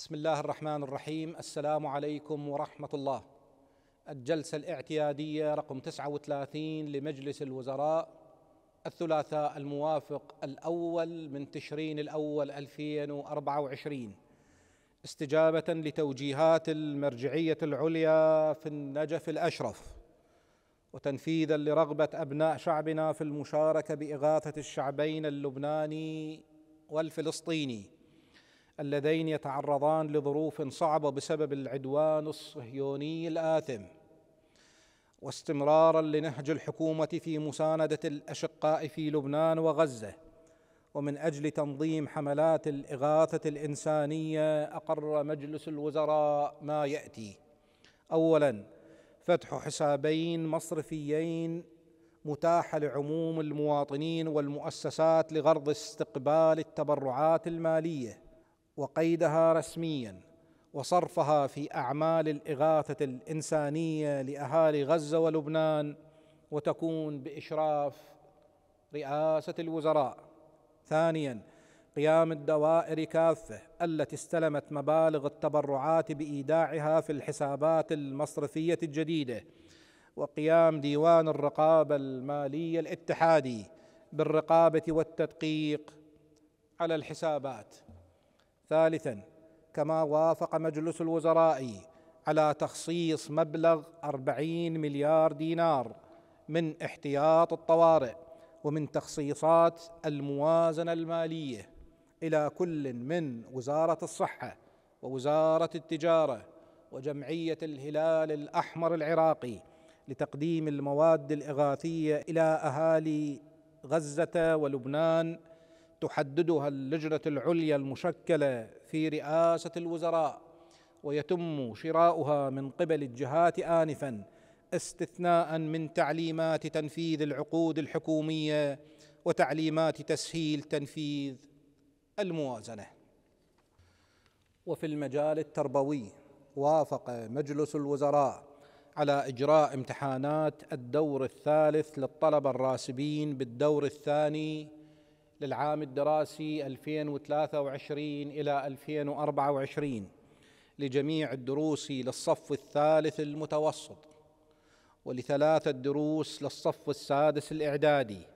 بسم الله الرحمن الرحيم. السلام عليكم ورحمة الله. الجلسة الاعتيادية رقم 39 لمجلس الوزراء. الثلاثاء الموافق الأول من تشرين الأول 2024 استجابة لتوجيهات المرجعية العليا في النجف الأشرف. وتنفيذا لرغبة أبناء شعبنا في المشاركة بإغاثة الشعبين اللبناني والفلسطيني. اللذين يتعرضان لظروف صعبة بسبب العدوان الصهيوني الآثم. واستمرارا لنهج الحكومة في مساندة الأشقاء في لبنان وغزة. ومن أجل تنظيم حملات الإغاثة الإنسانية أقر مجلس الوزراء ما يأتي. اولا فتح حسابين مصرفيين متاحه لعموم المواطنين والمؤسسات لغرض استقبال التبرعات المالية. وقيدها رسميا وصرفها في أعمال الإغاثة الإنسانية لأهالي غزة ولبنان وتكون بإشراف رئاسة الوزراء. ثانيا قيام الدوائر كافة التي استلمت مبالغ التبرعات بإيداعها في الحسابات المصرفية الجديدة وقيام ديوان الرقابة المالية الاتحادي بالرقابة والتدقيق على الحسابات. ثالثا كما وافق مجلس الوزراء على تخصيص مبلغ أربعين مليار دينار من احتياط الطوارئ ومن تخصيصات الموازنة المالية إلى كل من وزارة الصحة ووزارة التجارة وجمعية الهلال الأحمر العراقي لتقديم المواد الإغاثية إلى أهالي غزة ولبنان تحددها اللجنة العليا المشكلة في رئاسة الوزراء ويتم شراؤها من قبل الجهات انفا استثناء من تعليمات تنفيذ العقود الحكومية وتعليمات تسهيل تنفيذ الموازنة. وفي المجال التربوي وافق مجلس الوزراء على إجراء امتحانات الدور الثالث للطلبة الراسبين بالدور الثاني للعام الدراسي 2023 إلى 2024 لجميع الدروس للصف الثالث المتوسط ولثلاثة دروس للصف السادس الإعدادي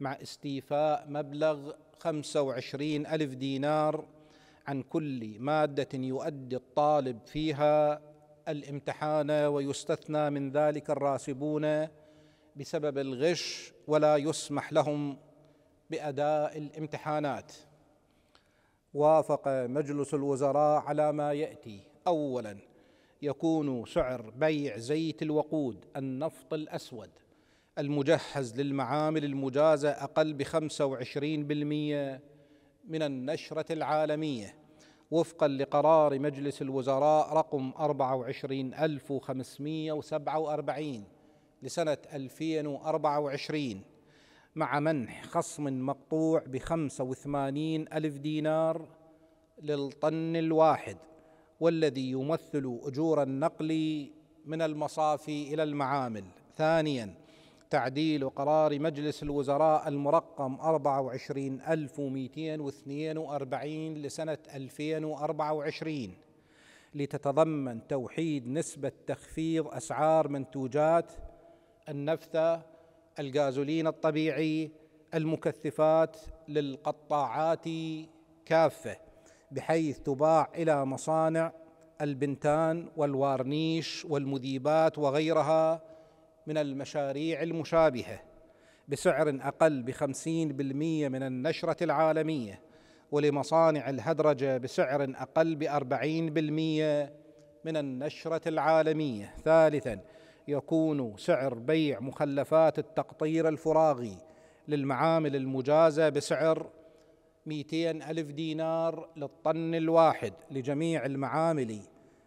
مع استيفاء مبلغ خمسة وعشرين ألف دينار عن كل مادة يؤدي الطالب فيها الامتحان ويستثنى من ذلك الراسبون بسبب الغش ولا يسمح لهم بأداء الامتحانات. وافق مجلس الوزراء على ما يأتي. اولا يكون سعر بيع زيت الوقود النفط الأسود. المجهز للمعامل المجازة أقل وعشرين بالمية من النشرة العالمية. وفقا لقرار مجلس الوزراء رقم أربعة وعشرين ألف وخمسمية وسبعة وأربعين لسنة ألفين وأربعة وعشرين. مع منح خصم مقطوع بخمسة وثمانين ألف دينار للطن الواحد والذي يمثل أجور النقل من المصافي إلى المعامل. ثانيا تعديل قرار مجلس الوزراء المرقم 24242 لسنة 2024 لتتضمن توحيد نسبة تخفيض أسعار منتوجات النفثة الغازولين الطبيعي المكثفات للقطاعات كافة بحيث تباع إلى مصانع البنتان والوارنيش والمذيبات وغيرها من المشاريع المشابهة بسعر أقل بخمسين بالمية من النشرة العالمية ولمصانع الهدرجة بسعر أقل بأربعين بالمية من النشرة العالمية. ثالثا يكون سعر بيع مخلفات التقطير الفراغي للمعامل المجازة بسعر 200 ألف دينار للطن الواحد لجميع المعامل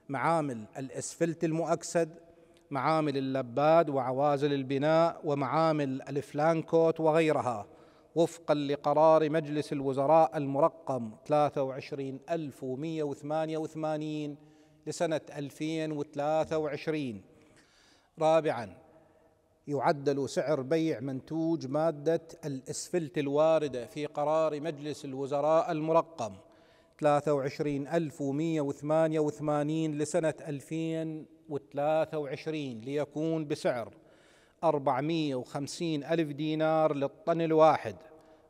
معامل الإسفلت المؤكسد معامل اللباد وعوازل البناء ومعامل الفلانكوت وغيرها. وفقا لقرار مجلس الوزراء المرقم 23188 لسنة 2023 رابعا يعدل سعر بيع منتوج مادة الإسفلت الواردة في قرار مجلس الوزراء المرقم 23188 لسنة 2023 ليكون بسعر 450 ألف دينار للطن الواحد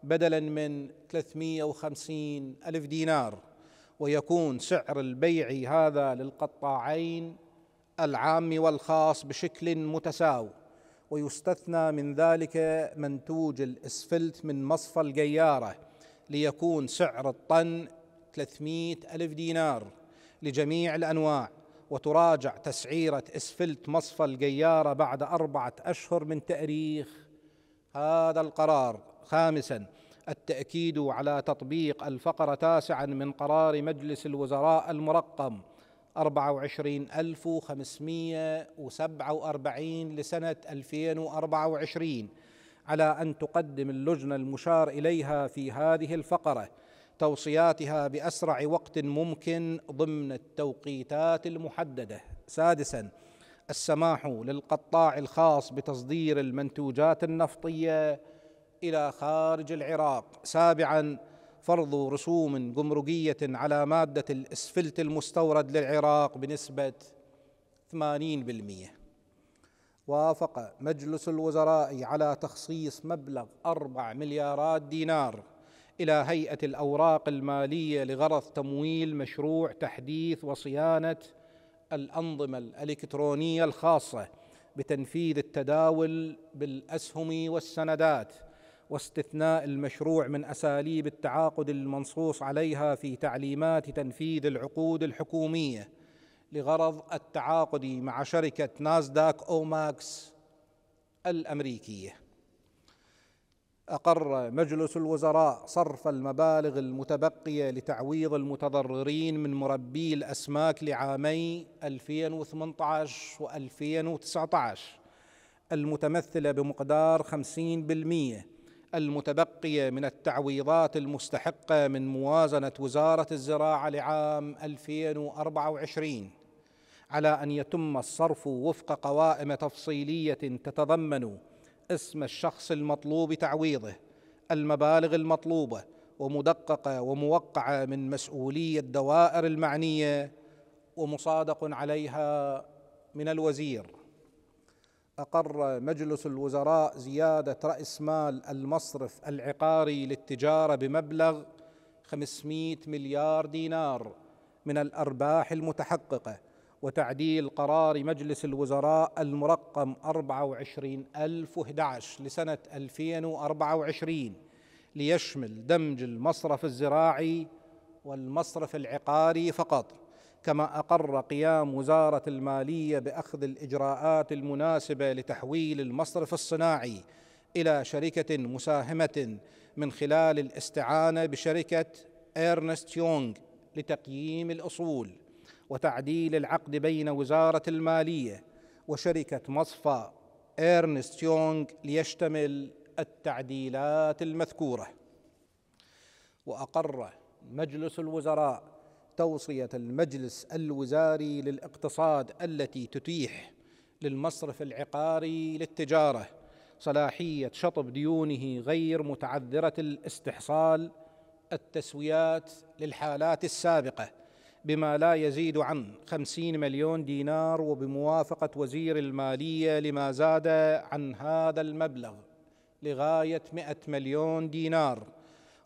بدلا من 350 ألف دينار ويكون سعر البيع هذا للقطاعين العام والخاص بشكل متساو ويستثنى من ذلك منتوج الإسفلت من مصفى القيارة ليكون سعر الطن 300 ألف دينار لجميع الأنواع وتراجع تسعيرة إسفلت مصفى القيارة بعد أربعة أشهر من تأريخ هذا القرار. خامسا التأكيد على تطبيق الفقرة تاسعا من قرار مجلس الوزراء المرقم 24547 لسنة 2024 على أن تقدم اللجنة المشار إليها في هذه الفقرة. توصياتها بأسرع وقت ممكن ضمن التوقيتات المحددة. سادسا السماح للقطاع الخاص بتصدير المنتوجات النفطية إلى خارج العراق. سابعا فرض رسوم جمركية على مادة الإسفلت المستورد للعراق بنسبة 80% وافق مجلس الوزراء على تخصيص مبلغ أربع مليارات دينار إلى هيئة الأوراق المالية لغرض تمويل مشروع تحديث وصيانة الأنظمة الإلكترونية الخاصة بتنفيذ التداول بالأسهم والسندات. واستثناء المشروع من أساليب التعاقد المنصوص عليها في تعليمات تنفيذ العقود الحكومية لغرض التعاقد مع شركة ناسداك اوماكس الأمريكية. أقر مجلس الوزراء صرف المبالغ المتبقية لتعويض المتضررين من مربي الأسماك لعامي 2018 و2019 المتمثلة بمقدار 50% المتبقيه من التعويضات المستحقة من موازنة وزارة الزراعة لعام 2024 على أن يتم الصرف وفق قوائم تفصيلية تتضمن اسم الشخص المطلوب تعويضه المبالغ المطلوبة ومدققه وموقعه من مسؤولي الدوائر المعنية ومصادق عليها من الوزير. أقر مجلس الوزراء زيادة رأس مال المصرف العقاري للتجارة بمبلغ 500 مليار دينار من الأرباح المتحققة وتعديل قرار مجلس الوزراء المرقم 24011 لسنة 2024 ليشمل دمج المصرف الزراعي والمصرف العقاري فقط. كما أقر قيام وزارة المالية بأخذ الإجراءات المناسبة لتحويل المصرف الصناعي إلى شركة مساهمة من خلال الاستعانة بشركة ايرنست يونغ لتقييم الأصول وتعديل العقد بين وزارة المالية وشركة مصفى ايرنست يونغ ليشتمل التعديلات المذكورة. وأقر مجلس الوزراء توصية المجلس الوزاري للاقتصاد التي تتيح للمصرف العقاري للتجارة صلاحية شطب ديونه غير متعذرة الاستحصال التسويات للحالات السابقة بما لا يزيد عن خمسين مليون دينار وبموافقة وزير المالية لما زاد عن هذا المبلغ لغاية مئة مليون دينار.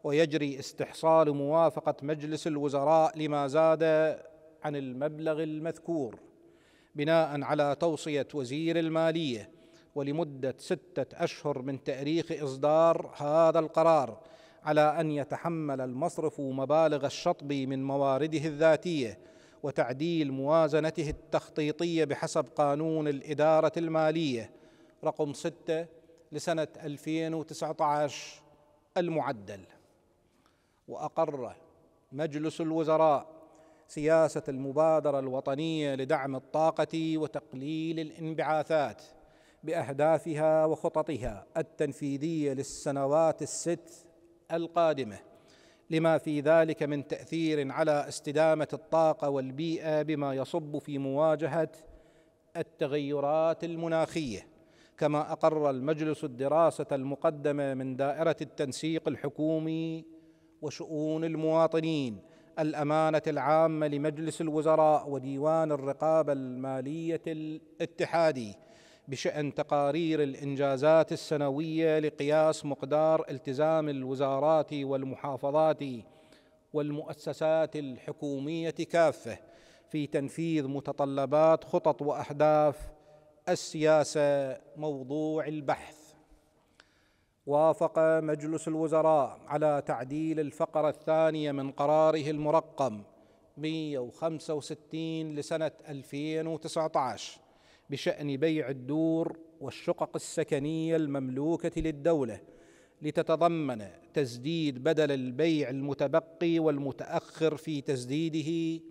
ويجري استحصال موافقة مجلس الوزراء لما زاد عن المبلغ المذكور بناء على توصية وزير المالية. ولمدة ستة أشهر من تأريخ إصدار هذا القرار على أن يتحمل المصرف مبالغ الشطب من موارده الذاتية وتعديل موازنته التخطيطية بحسب قانون الإدارة المالية. رقم ستة لسنة 2019 المعدل. وأقر مجلس الوزراء سياسة المبادرة الوطنية لدعم الطاقة وتقليل الانبعاثات بأهدافها وخططها التنفيذية للسنوات الست القادمة لما في ذلك من تأثير على استدامة الطاقة والبيئة بما يصب في مواجهة التغيرات المناخية. كما أقر المجلس الدراسة المقدمة من دائرة التنسيق الحكومي وشؤون المواطنين. الأمانة العامة لمجلس الوزراء وديوان الرقابة المالية الاتحادي. بشأن تقارير الإنجازات السنوية لقياس مقدار التزام الوزارات والمحافظات والمؤسسات الحكومية كافة في تنفيذ متطلبات خطط وأهداف السياسة موضوع البحث. وافق مجلس الوزراء على تعديل الفقرة الثانية من قراره المرقم 165 لسنة 2019 بشأن بيع الدور والشقق السكنية المملوكة للدولة لتتضمن تسديد بدل البيع المتبقي والمتأخر في تسديده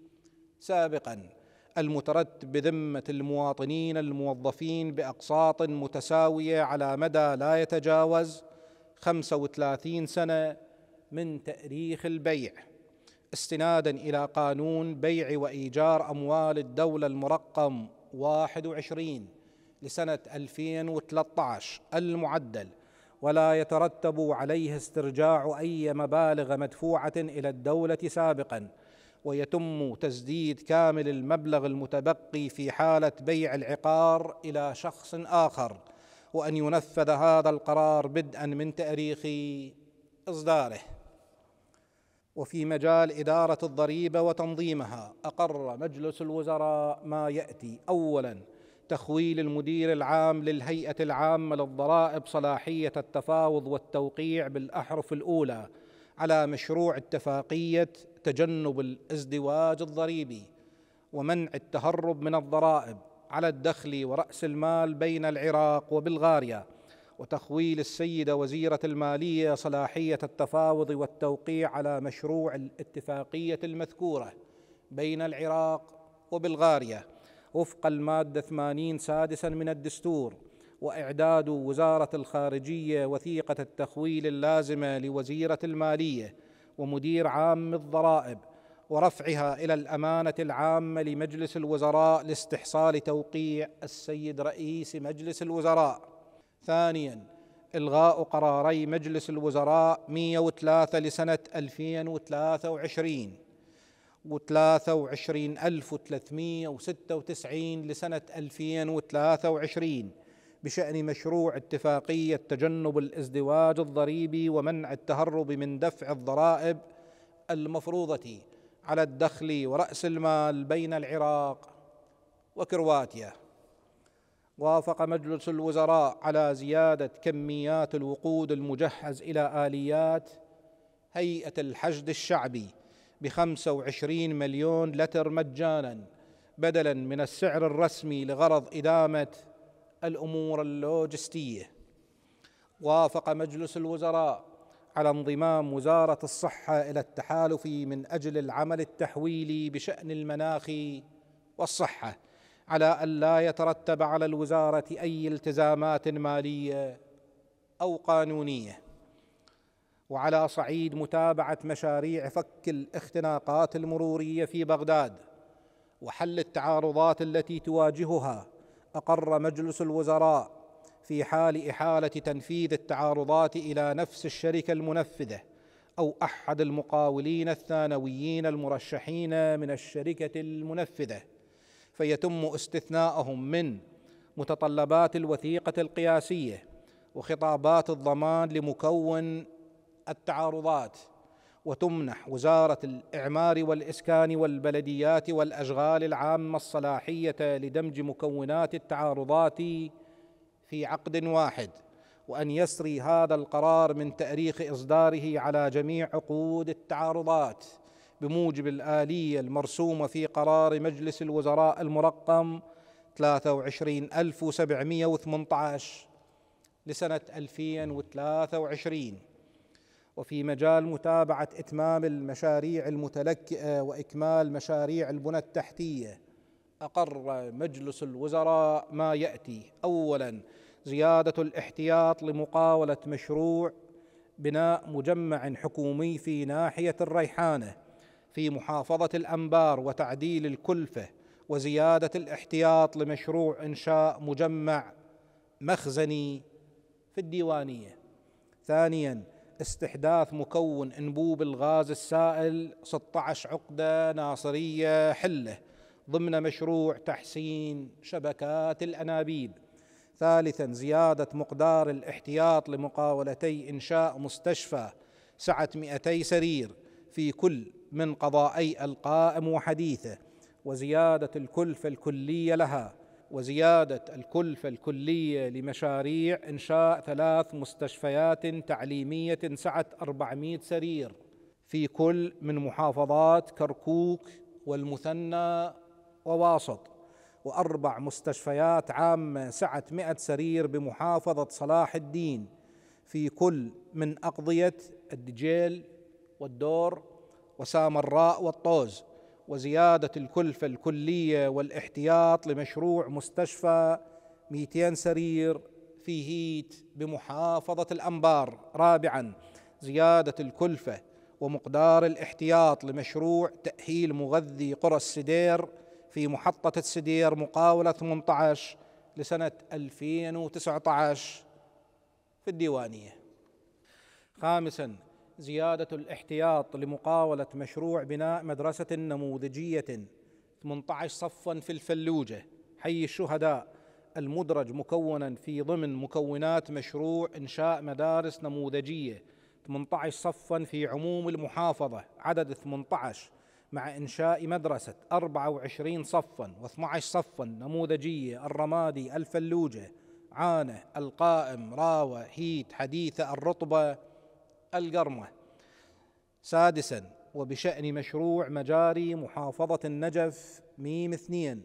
سابقا المترتب بذمة المواطنين الموظفين بأقساط متساوية على مدى لا يتجاوز 35 سنة من تأريخ البيع استنادا إلى قانون بيع وإيجار أموال الدولة المرقم 21 لسنة 2013 المعدل ولا يترتب عليه استرجاع أي مبالغ مدفوعة إلى الدولة سابقا. ويتم تسديد كامل المبلغ المتبقي في حالة بيع العقار إلى شخص آخر وأن ينفذ هذا القرار بدءا من تأريخ إصداره. وفي مجال إدارة الضريبة وتنظيمها أقر مجلس الوزراء ما يأتي. اولا تخويل المدير العام للهيئة العامة للضرائب صلاحية التفاوض والتوقيع بالأحرف الأولى على مشروع اتفاقية تجنب الازدواج الضريبي ومنع التهرب من الضرائب على الدخل ورأس المال بين العراق وبلغاريا وتخويل السيده وزيرة المالية صلاحية التفاوض والتوقيع على مشروع الاتفاقية المذكورة بين العراق وبلغاريا وفق المادة 80 سادسا من الدستور وإعداد وزارة الخارجية وثيقة التخويل اللازمة لوزيرة المالية ومدير عام الضرائب ورفعها إلى الأمانة العامة لمجلس الوزراء لاستحصال توقيع السيد رئيس مجلس الوزراء. ثانيا إلغاء قراري مجلس الوزراء 103 لسنة 2023 و23396 لسنة 2023 بشأن مشروع اتفاقية تجنب الازدواج الضريبي ومنع التهرب من دفع الضرائب المفروضة على الدخل ورأس المال بين العراق وكرواتيا. وافق مجلس الوزراء على زيادة كميات الوقود المجهز إلى آليات هيئة الحشد الشعبي بخمسة وعشرين مليون لتر مجانا بدلا من السعر الرسمي لغرض إدامة الأمور اللوجستية. وافق مجلس الوزراء على انضمام وزارة الصحة إلى التحالف من أجل العمل التحويلي بشأن المناخ والصحة على أن لا يترتب على الوزارة أي التزامات مالية أو قانونية. وعلى صعيد متابعة مشاريع فك الاختناقات المرورية في بغداد وحل التعارضات التي تواجهها أقر مجلس الوزراء في حال إحالة تنفيذ التعارضات إلى نفس الشركة المنفذة أو أحد المقاولين الثانويين المرشحين من الشركة المنفذة فيتم استثناءهم من متطلبات الوثيقة القياسية وخطابات الضمان لمكون التعارضات. وتمنح وزارة الإعمار والإسكان والبلديات والأشغال العامة الصلاحية لدمج مكونات التعارضات في عقد واحد وأن يسري هذا القرار من تأريخ إصداره على جميع عقود التعارضات بموجب الآلية المرسومة في قرار مجلس الوزراء المرقم 23718 لسنة 2023 وفي مجال متابعة إتمام المشاريع المتلكئة وإكمال مشاريع البنى التحتية أقر مجلس الوزراء ما يأتي. أولاً زيادة الاحتياط لمقاولة مشروع بناء مجمع حكومي في ناحية الريحانة في محافظة الأنبار وتعديل الكلفة وزيادة الاحتياط لمشروع إنشاء مجمع مخزني في الديوانية. ثانيا استحداث مكون انبوب الغاز السائل 16 عقدة ناصرية حلة ضمن مشروع تحسين شبكات الأنابيب. ثالثا زيادة مقدار الاحتياط لمقاولتي إنشاء مستشفى سعة 200 سرير في كل من قضائي القائم وحديثه وزيادة الكلفة الكلية لها. وزيادة الكلفه الكلية لمشاريع إنشاء ثلاث مستشفيات تعليمية سعة 400 سرير. في كل من محافظات كركوك والمثنى وواسط. وأربع مستشفيات عامة سعة مئة سرير بمحافظة صلاح الدين. في كل من أقضية الدجيل والدور وسامراء والطوز. وزيادة الكلفة الكلية والاحتياط لمشروع مستشفى 200 سرير في هيت بمحافظة الأنبار. رابعا زيادة الكلفة ومقدار الاحتياط لمشروع تأهيل مغذي قرى السدير في محطة السدير مقاولة 18 لسنة 2019 في الديوانية. خامسا زيادة الاحتياط لمقاولة مشروع بناء مدرسة نموذجية. 18 صفا في الفلوجة. حي الشهداء. المدرج مكونا في ضمن مكونات مشروع إنشاء مدارس نموذجية. 18 صفا في عموم المحافظة. عدد 18 مع إنشاء مدرسة. 24 صفا. و12 صفا نموذجية. الرمادي الفلوجة. عانة القائم راوة هيت حديثة الرطبة. القرمة. سادسا وبشأن مشروع مجاري محافظة النجف ميم اثنين.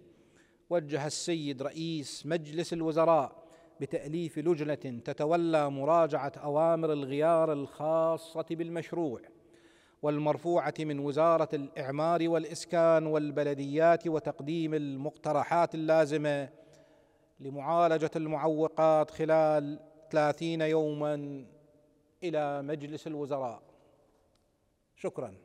وجه السيد رئيس مجلس الوزراء بتأليف لجنة تتولى مراجعة أوامر الغيار الخاصة بالمشروع والمرفوعة من وزارة الإعمار والإسكان والبلديات وتقديم المقترحات اللازمة لمعالجة المعوقات خلال ثلاثين يوما إلى مجلس الوزراء. شكرا.